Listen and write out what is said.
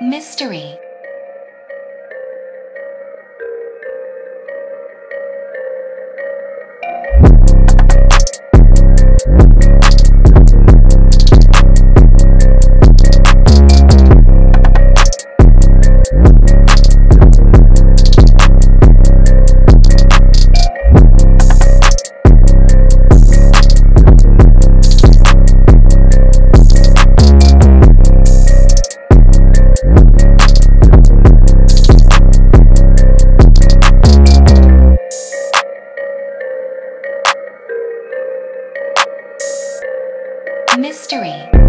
Mystery. Mystery.